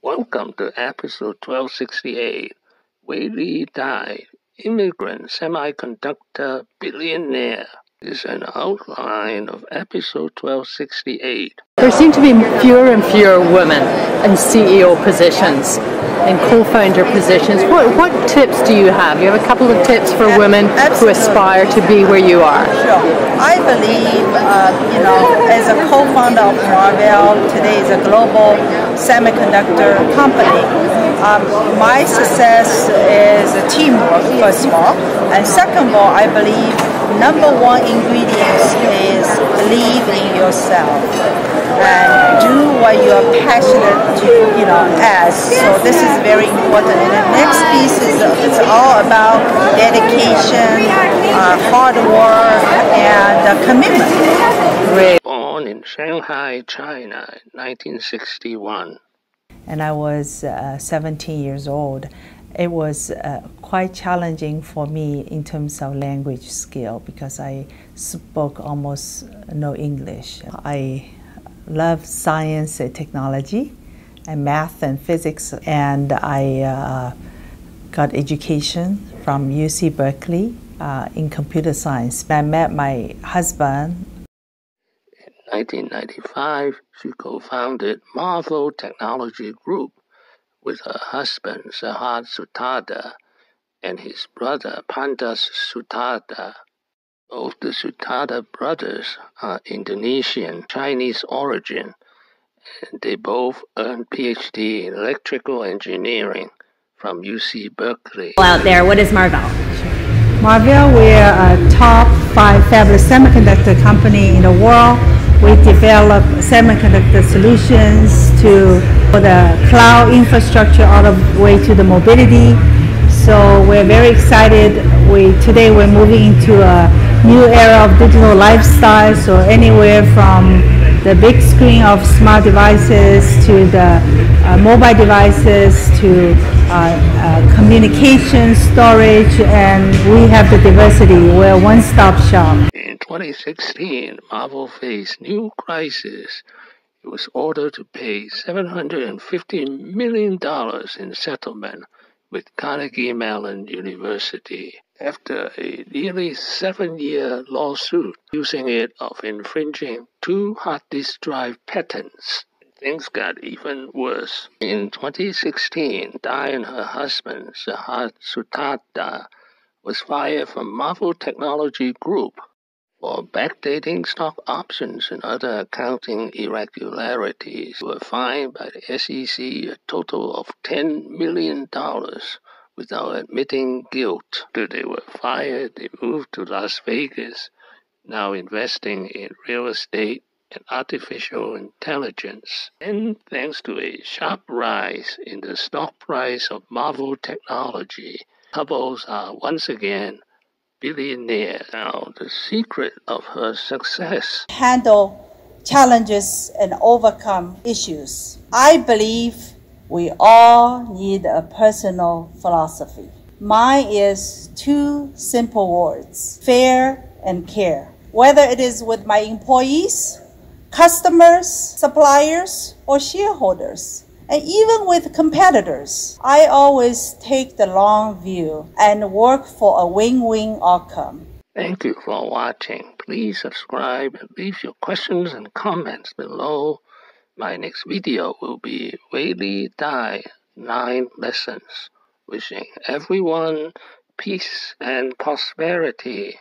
Welcome to episode 1268. Weili Dai, immigrant semiconductor billionaire, is an outline of episode 1268. There seem to be fewer and fewer women in CEO positions, in co-founder positions. What, what tips do you have? You have a couple of tips for women who aspire to be where you are. Sure. I believe, uh, you know, as a co-founder of Marvell, today is a global semiconductor company. Um, my success is a teamwork, first of all, and second of all, I believe number one ingredient is believe in yourself and do what you are passionate to, you know, as. So this is very important. And the next piece is uh, it's all about dedication, uh, hard work, and uh, commitment. Great. Born in Shanghai, China 1961. and I was uh, 17 years old, it was uh, quite challenging for me in terms of language skill because I spoke almost no English. I love science and technology and math and physics, and I uh, got education from UC Berkeley uh, in computer science. I met my husband In 1995, she co-founded Marvell Technology Group with her husband Sehat Sutardja and his brother Pantas Sutardja. Both the Sutada brothers are Indonesian Chinese origin, and they both earned PhD in electrical engineering from UC Berkeley. out there. What is Marvell? Marvell, we're a top five fabulous semiconductor company in the world. We develop semiconductor solutions to the cloud infrastructure all the way to the mobility. So we're very excited. We today we're moving into a new era of digital lifestyle. So anywhere from the big screen of smart devices to the uh, mobile devices to uh, uh, communication, storage, and we have the diversity. We're a one-stop shop. In 2016, Marvell faced new crisis. It was ordered to pay $750 million in settlement with Carnegie Mellon University after a nearly seven-year lawsuit accusing it of infringing two hard disk drive patents. Things got even worse. In 2016, Dai and her husband, Sehat Sutardja, was fired from Marvell Technology Group for backdating stock options and other accounting irregularities were fined by the SEC a total of $10 million without admitting guilt. They were fired, they moved to Las Vegas, now investing in real estate and artificial intelligence. And thanks to a sharp rise in the stock price of Marvell Technology, couples are once again billionaire. Now, the secret of her success handle challenges and overcome issues. I believe we all need a personal philosophy. Mine is two simple words fair and care. Whether it is with my employees, customers, suppliers, or shareholders, and even with competitors, I always take the long view and work for a win win outcome. Thank you for watching. Please subscribe and leave your questions and comments below. My next video will be Weili Dai 9 Lessons. Wishing everyone peace and prosperity.